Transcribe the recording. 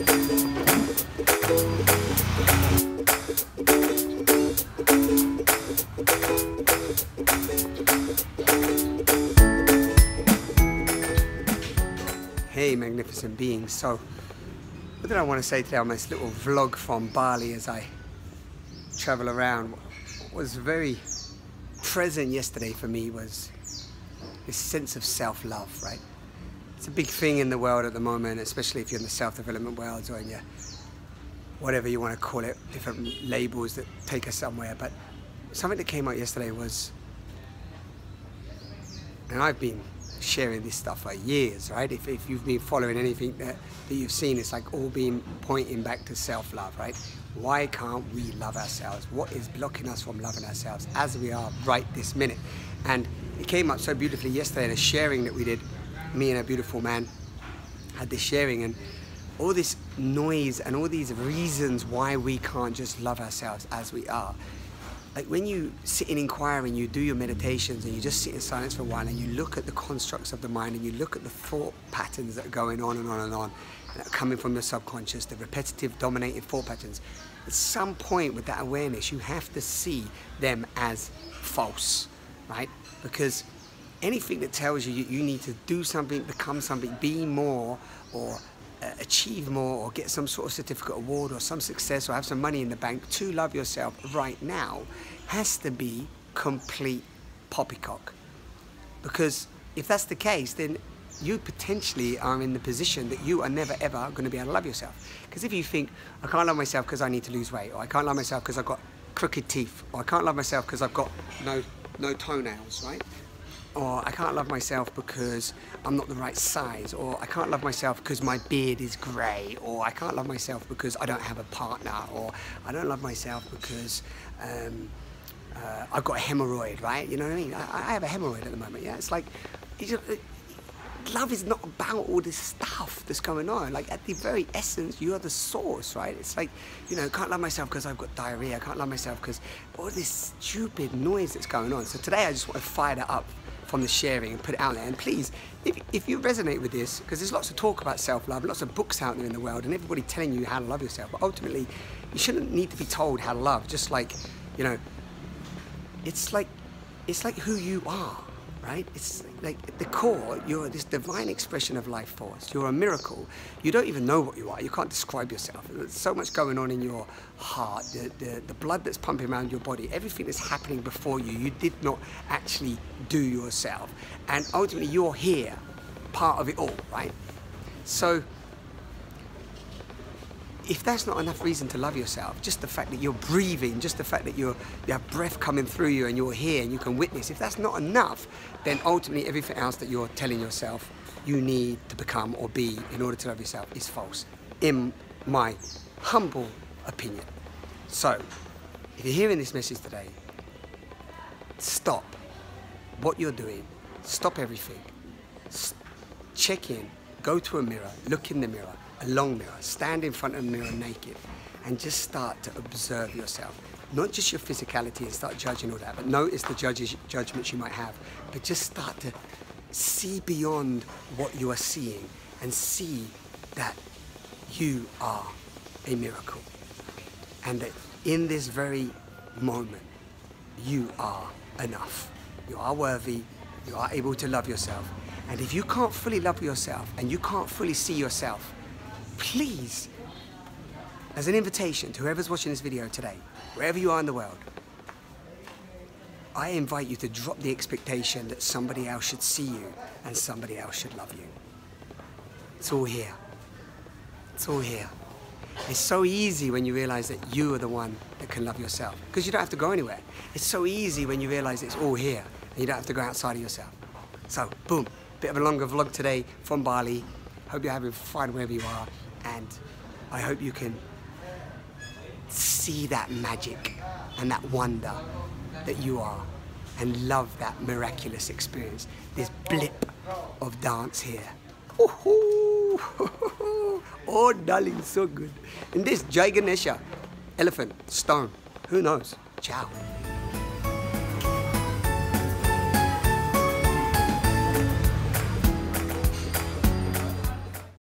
Hey, magnificent beings. So, what did I want to say today on this little vlog from Bali as I travel around? What was very present yesterday for me was this sense of self-love, right? It's a big thing in the world at the moment, especially if you're in the self-development world or in your whatever you want to call it, different labels that take us somewhere. But something that came out yesterday was, and I've been sharing this stuff for years, right? If, if you've been following anything that, that you've seen, it's like all been pointing back to self-love, right? Why can't we love ourselves? What is blocking us from loving ourselves as we are right this minute? And it came up so beautifully yesterday in a sharing that we did, me and a beautiful man had this sharing and all this noise and all these reasons why we can't just love ourselves as we are like when you sit in inquiry and you do your meditations and you just sit in silence for a while and you look at the constructs of the mind and you look at the thought patterns that are going on and on and on that are coming from your subconscious, the repetitive dominating thought patterns, at some point with that awareness you have to see them as false, right? Because anything that tells you you need to do something, become something, be more, or uh, achieve more or get some sort of certificate award or some success or have some money in the bank to love yourself right now has to be complete poppycock. Because if that's the case, then you potentially are in the position that you are never ever going to be able to love yourself. Because if you think, I can't love myself because I need to lose weight, or I can't love myself because I've got crooked teeth, or I can't love myself because I've got no, no toenails, right? Or I can't love myself because I'm not the right size, or I can't love myself because my beard is grey, or I can't love myself because I don't have a partner, or I don't love myself because um, uh, I've got a hemorrhoid, right? You know what I mean? I, I have a hemorrhoid at the moment, yeah? It's like, just, love is not about all this stuff that's going on. Like at the very essence, you are the source, right? It's like, you know, can't love myself because I've got diarrhea. I can't love myself because all this stupid noise that's going on. So today I just want to fire that up from the sharing and put it out there. And please, if, if you resonate with this, because there's lots of talk about self-love, lots of books out there in the world, and everybody telling you how to love yourself, but ultimately, you shouldn't need to be told how to love. Just like, you know, it's like, it's like who you are right? It's like at the core, you're this divine expression of life force. You're a miracle. You don't even know what you are. You can't describe yourself. There's so much going on in your heart, the, the, the blood that's pumping around your body, everything that's happening before you, you did not actually do yourself. And ultimately, you're here, part of it all, right? So, if that's not enough reason to love yourself, just the fact that you're breathing, just the fact that you have breath coming through you and you're here and you can witness, if that's not enough, then ultimately everything else that you're telling yourself you need to become or be in order to love yourself is false, in my humble opinion. So, if you're hearing this message today, stop what you're doing, stop everything, check in, go to a mirror, look in the mirror, a long mirror, stand in front of a mirror naked, and just start to observe yourself. Not just your physicality and start judging all that, but notice the judges, judgments you might have, but just start to see beyond what you are seeing and see that you are a miracle. And that in this very moment, you are enough. You are worthy, you are able to love yourself. And if you can't fully love yourself and you can't fully see yourself, please, as an invitation to whoever's watching this video today, wherever you are in the world, I invite you to drop the expectation that somebody else should see you and somebody else should love you. It's all here. It's all here. It's so easy when you realize that you are the one that can love yourself because you don't have to go anywhere. It's so easy when you realize it's all here and you don't have to go outside of yourself. So, boom, bit of a longer vlog today from Bali. Hope you're having fun wherever you are and I hope you can see that magic and that wonder that you are and love that miraculous experience, this blip of dance here. Oh, darling, so good. And this Jai Ganesha, elephant, stone, who knows? Ciao.